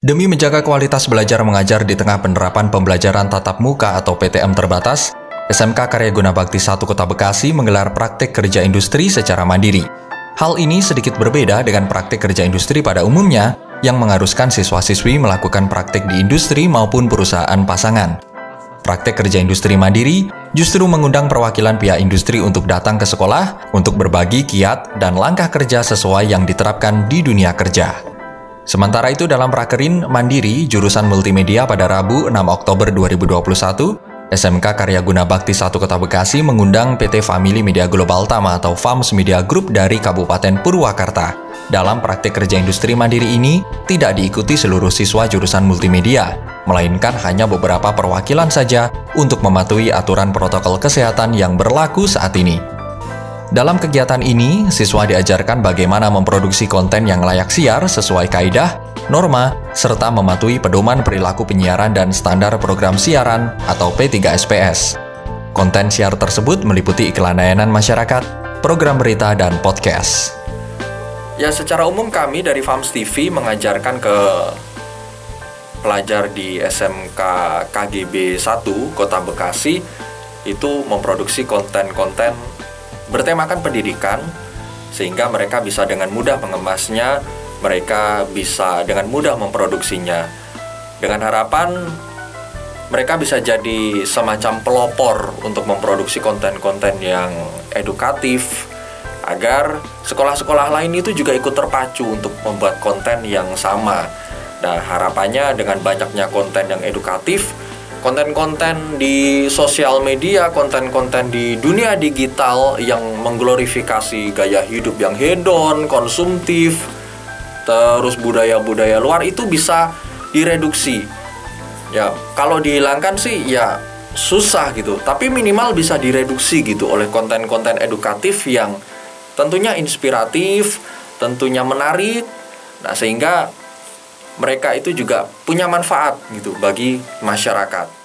Demi menjaga kualitas belajar mengajar di tengah penerapan pembelajaran tatap muka atau PTM terbatas, SMK Karya Guna Bakti 1 Kota Bekasi menggelar praktik kerja industri secara mandiri. Hal ini sedikit berbeda dengan praktik kerja industri pada umumnya yang mengharuskan siswa-siswi melakukan praktik di industri maupun perusahaan pasangan. Praktik kerja industri mandiri justru mengundang perwakilan pihak industri untuk datang ke sekolah untuk berbagi kiat dan langkah kerja sesuai yang diterapkan di dunia kerja. Sementara itu dalam prakerin Mandiri jurusan multimedia pada Rabu 6 Oktober 2021, SMK Karya Guna Bakti 1 Kota Bekasi mengundang PT Family Media Global Tama atau FAMS Media Group dari Kabupaten Purwakarta. Dalam praktik kerja industri mandiri ini, tidak diikuti seluruh siswa jurusan multimedia, melainkan hanya beberapa perwakilan saja untuk mematuhi aturan protokol kesehatan yang berlaku saat ini. Dalam kegiatan ini, siswa diajarkan bagaimana memproduksi konten yang layak siar sesuai kaidah, norma, serta mematuhi pedoman perilaku penyiaran dan standar program siaran atau P3SPS. Konten siar tersebut meliputi iklan layanan masyarakat, program berita, dan podcast. Ya, secara umum kami dari FAMS TV mengajarkan ke pelajar di SMK KGB 1 Kota Bekasi itu memproduksi konten-konten bertemakan pendidikan sehingga mereka bisa dengan mudah mengemasnya, mereka bisa dengan mudah memproduksinya. Dengan harapan mereka bisa jadi semacam pelopor untuk memproduksi konten-konten yang edukatif agar sekolah-sekolah lain itu juga ikut terpacu untuk membuat konten yang sama. Nah, harapannya dengan banyaknya konten yang edukatif, konten-konten di sosial media, konten-konten di dunia digital yang mengglorifikasi gaya hidup yang hedon, konsumtif, terus budaya-budaya luar itu bisa direduksi. Ya, kalau dihilangkan sih ya susah gitu, tapi minimal bisa direduksi gitu oleh konten-konten edukatif yang tentunya inspiratif, tentunya menarik. Nah, sehingga mereka itu juga punya manfaat gitu bagi masyarakat.